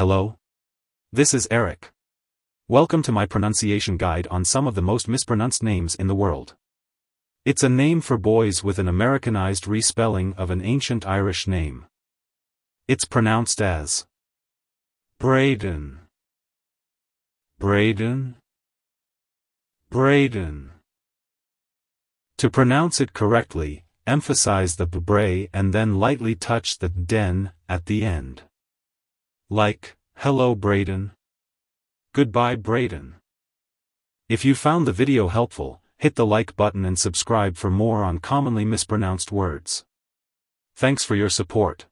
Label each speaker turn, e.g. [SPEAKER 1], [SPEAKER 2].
[SPEAKER 1] Hello? This is Eric. Welcome to my pronunciation guide on some of the most mispronounced names in the world. It's a name for boys with an Americanized respelling of an ancient Irish name. It's pronounced as Brayden. Brayden. Brayden. To pronounce it correctly, emphasize the bray and then lightly touch the den at the end. Like, hello Brayden. Goodbye Brayden. If you found the video helpful, hit the like button and subscribe for more on commonly mispronounced words. Thanks for your support.